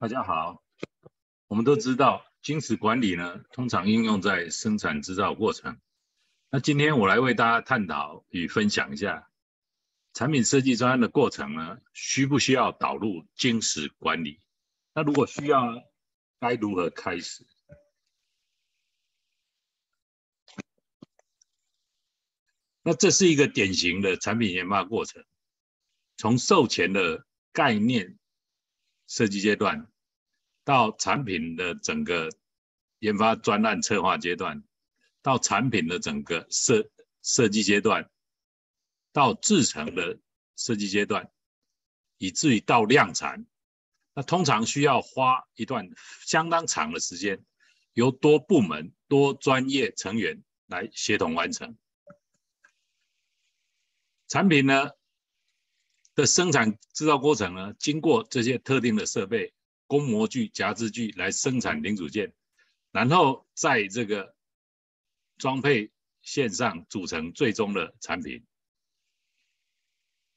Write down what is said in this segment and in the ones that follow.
大家好，我们都知道，精实管理呢，通常应用在生产制造过程。那今天我来为大家探讨与分享一下，产品设计专案的过程呢，需不需要导入精实管理？那如果需要，该如何开始？那这是一个典型的产品研发过程，从售前的概念设计阶段，到产品的整个研发专案策划阶段，到产品的整个设设计阶段，到制成的设计阶段，以至于到量产，那通常需要花一段相当长的时间，由多部门、多专业成员来协同完成。产品呢的生产制造过程呢，经过这些特定的设备，工模具、夹制具来生产零组件，然后在这个装配线上组成最终的产品。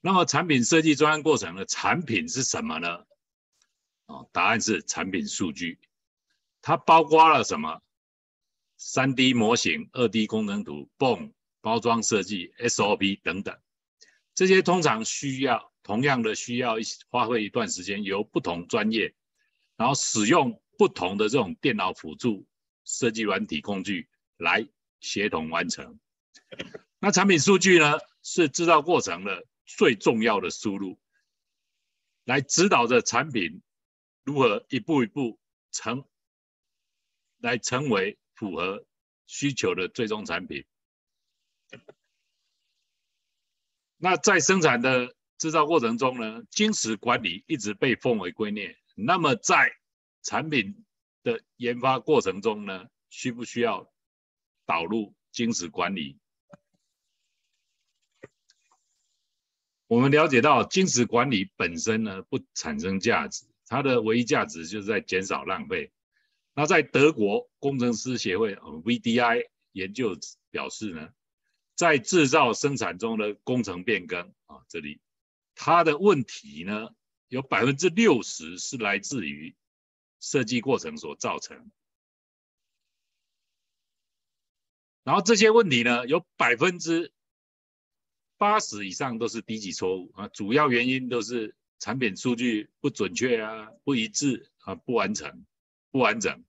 那么产品设计专案过程的产品是什么呢？啊，答案是产品数据，它包括了什么？三 D 模型、二 D 功能图、泵包装设计、SOP 等等。这些通常需要同样的需要一花费一段时间，由不同专业，然后使用不同的这种电脑辅助设计软体工具来协同完成。那产品数据呢，是制造过程的最重要的输入，来指导着产品如何一步一步成，来成为符合需求的最终产品。那在生产的制造过程中呢，精实管理一直被奉为圭臬。那么在产品的研发过程中呢，需不需要导入精实管理？我们了解到，精实管理本身呢不产生价值，它的唯一价值就是在减少浪费。那在德国工程师协会 VDI 研究表示呢。在制造生产中的工程变更啊，这里它的问题呢，有百分之六十是来自于设计过程所造成，然后这些问题呢，有百分之八十以上都是低级错误啊，主要原因都是产品数据不准确啊、不一致啊、不完成、不完整。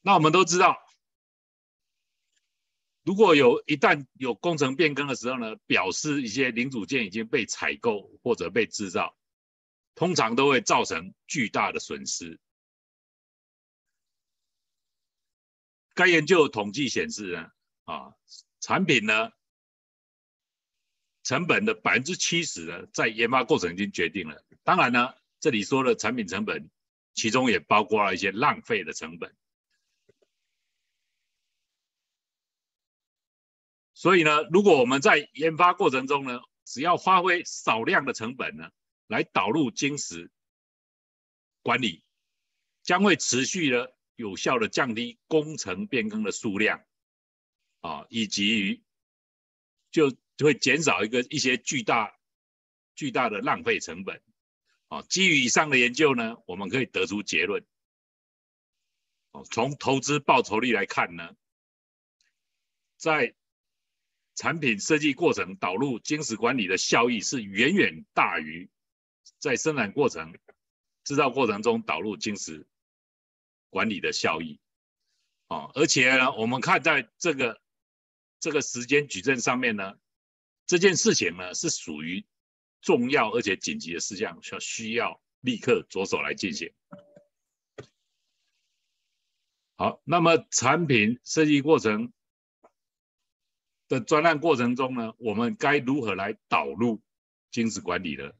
那我们都知道。如果有一旦有工程变更的时候呢，表示一些零组件已经被采购或者被制造，通常都会造成巨大的损失。该研究统计显示呢，啊，产品呢成本的百分之七十呢，在研发过程已经决定了。当然呢，这里说的产品成本，其中也包括了一些浪费的成本。所以呢，如果我们在研发过程中呢，只要花费少量的成本呢，来导入晶石管理，将会持续的有效的降低工程变更的数量，啊，以及于就就会减少一个一些巨大巨大的浪费成本，啊，基于以上的研究呢，我们可以得出结论，哦，从投资报酬率来看呢，在产品设计过程导入晶石管理的效益是远远大于在生产过程、制造过程中导入晶石管理的效益。哦，而且呢，我们看在这个这个时间矩阵上面呢，这件事情呢是属于重要而且紧急的事项，需要需要立刻着手来进行。好，那么产品设计过程。的专案过程中呢，我们该如何来导入精实管理呢？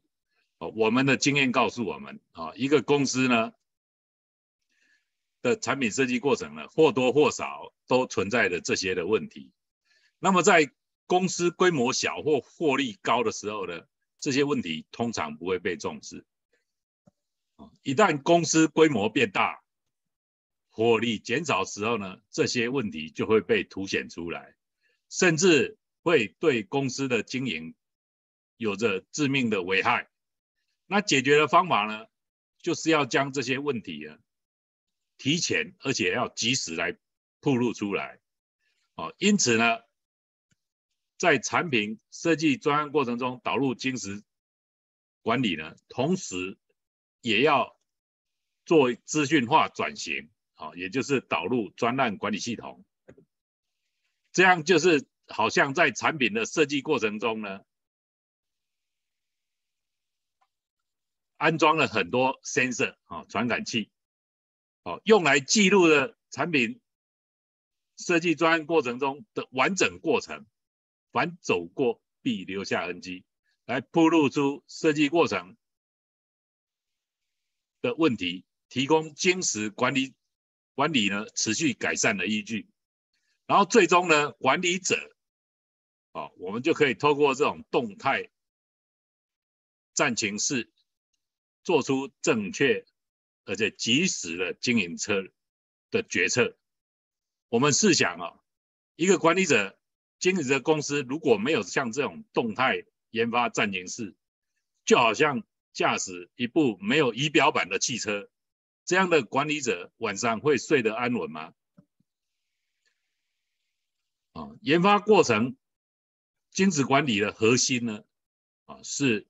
哦，我们的经验告诉我们啊，一个公司呢的产品设计过程呢，或多或少都存在着这些的问题。那么在公司规模小或获利高的时候呢，这些问题通常不会被重视。一旦公司规模变大，获利减少时候呢，这些问题就会被凸显出来。甚至会对公司的经营有着致命的危害。那解决的方法呢，就是要将这些问题啊提前，而且要及时来铺露出来。哦，因此呢，在产品设计专案过程中导入金石管理呢，同时也要做资讯化转型，啊，也就是导入专案管理系统。这样就是好像在产品的设计过程中呢，安装了很多 sensor 啊传感器，哦，用来记录的产品。设计专案过程中的完整过程，凡走过必留下痕迹，来铺露出设计过程的问题，提供坚实管理管理呢持续改善的依据。然后最终呢，管理者啊，我们就可以透过这种动态战情式，做出正确而且及时的经营车的决策。我们试想啊，一个管理者经营的公司如果没有像这种动态研发战情室，就好像驾驶一部没有仪表板的汽车，这样的管理者晚上会睡得安稳吗？啊，研发过程精子管理的核心呢，啊是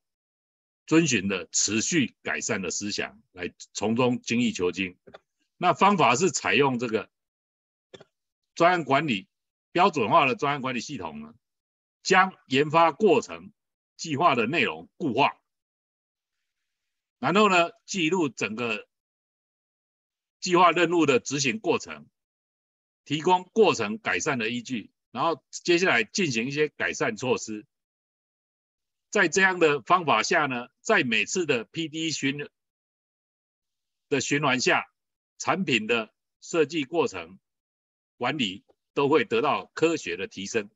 遵循的持续改善的思想，来从中精益求精。那方法是采用这个。专案管理标准化的专案管理系统呢，将研发过程计划的内容固化，然后呢，记录整个计划任务的执行过程，提供过程改善的依据，然后接下来进行一些改善措施。在这样的方法下呢，在每次的 PD 循的循环下，产品的设计过程。管理都会得到科学的提升。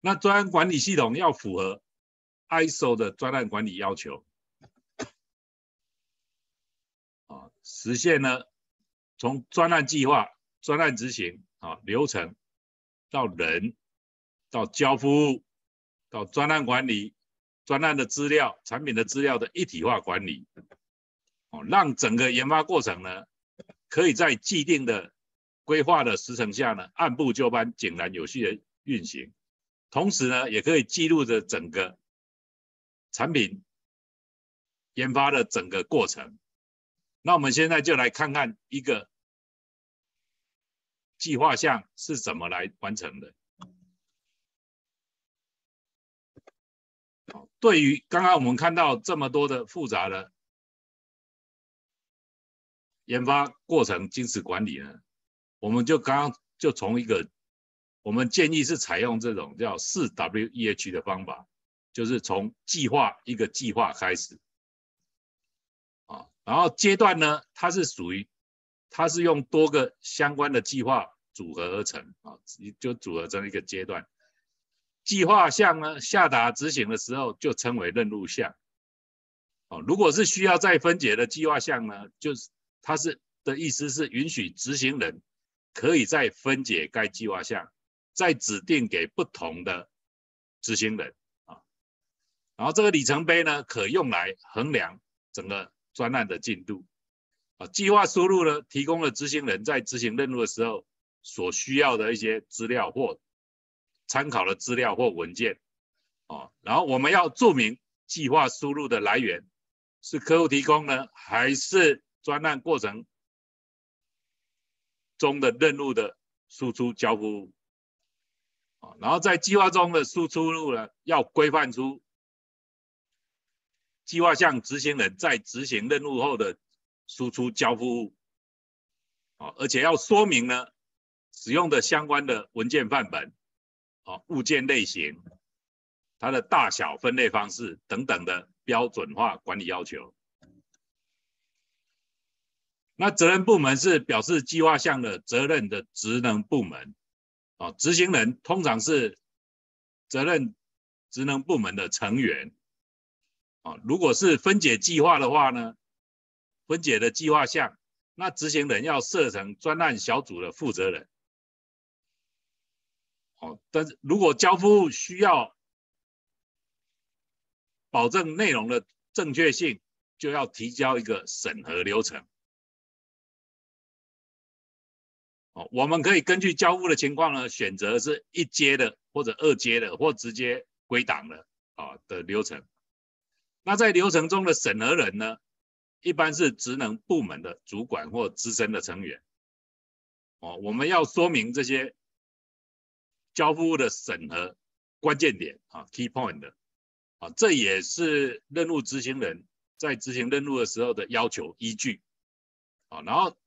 那专案管理系统要符合 ISO 的专案管理要求，啊，实现呢从专案计划、专案执行啊流程到人到交付到专案管理、专案的资料、产品的资料的一体化管理。哦，让整个研发过程呢，可以在既定的规划的时程下呢，按部就班、井然有序的运行。同时呢，也可以记录着整个产品研发的整个过程。那我们现在就来看看一个计划项是怎么来完成的。对于刚刚我们看到这么多的复杂的。研发过程精实管理呢，我们就刚刚就从一个，我们建议是采用这种叫四 W E H 的方法，就是从计划一个计划开始，啊，然后阶段呢，它是属于，它是用多个相关的计划组合而成，啊，就组合成一个阶段，计划项呢下达执行的时候就称为任务项，哦，如果是需要再分解的计划项呢，就是。它是的意思是允许执行人可以再分解该计划项，再指定给不同的执行人啊。然后这个里程碑呢，可用来衡量整个专案的进度计划输入呢，提供了执行人在执行任务的时候所需要的一些资料或参考的资料或文件啊。然后我们要注明计划输入的来源是客户提供呢，还是？专案过程中的任务的输出交付啊，然后在计划中的输出入呢，要规范出计划项执行人在执行任务后的输出交付物啊，而且要说明呢使用的相关的文件范本啊、物件类型、它的大小分类方式等等的标准化管理要求。那责任部门是表示计划项的责任的职能部门，啊，执行人通常是责任职能部门的成员，啊，如果是分解计划的话呢，分解的计划项，那执行人要设成专案小组的负责人，哦，但是如果交付需要保证内容的正确性，就要提交一个审核流程。哦，我们可以根据交付的情况呢，选择是一阶的，或者二阶的，或直接归档的啊的流程。那在流程中的审核人呢，一般是职能部门的主管或资深的成员。哦，我们要说明这些交付物的审核关键点啊，key point 啊，这也是任务执行人在执行任务的时候的要求依据啊，然后。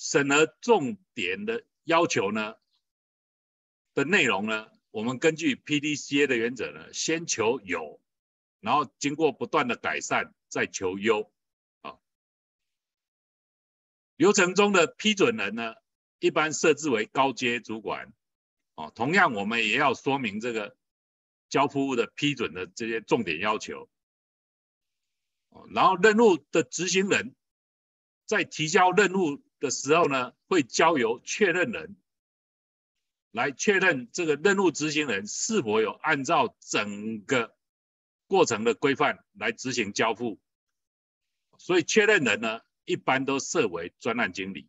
审核重点的要求呢的内容呢，我们根据 PDCA 的原则呢，先求有，然后经过不断的改善，再求优。流程中的批准人呢，一般设置为高阶主管。哦，同样我们也要说明这个交付物的批准的这些重点要求。哦，然后任务的执行人在提交任务。的时候呢，会交由确认人来确认这个任务执行人是否有按照整个过程的规范来执行交付。所以确认人呢，一般都设为专案经理，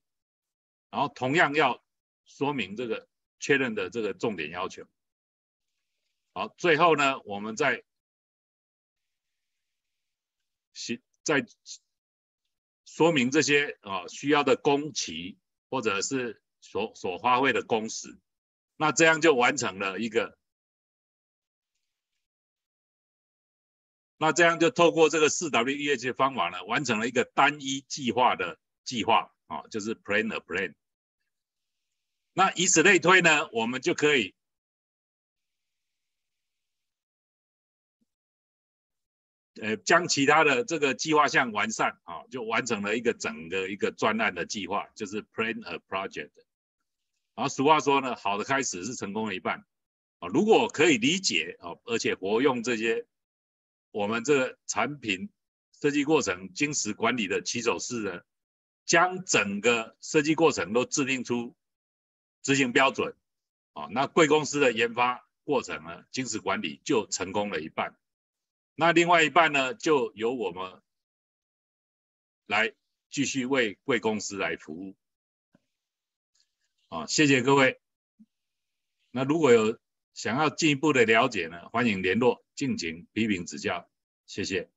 然后同样要说明这个确认的这个重点要求。好，最后呢，我们再在在。说明这些啊需要的工期或者是所所花费的工时，那这样就完成了一个，那这样就透过这个四 W E H 方法呢，完成了一个单一计划的计划啊，就是 Plan a Plan。那以此类推呢，我们就可以。呃，将其他的这个计划项完善啊，就完成了一个整个一个专案的计划，就是 plan a project。然后俗话说呢，好的开始是成功的一半啊。如果可以理解啊，而且活用这些我们这个产品设计过程精实管理的起手式呢，将整个设计过程都制定出执行标准啊，那贵公司的研发过程呢，精实管理就成功了一半。那另外一半呢，就由我们来继续为贵公司来服务。啊，谢谢各位。那如果有想要进一步的了解呢，欢迎联络，敬请批评指教，谢谢。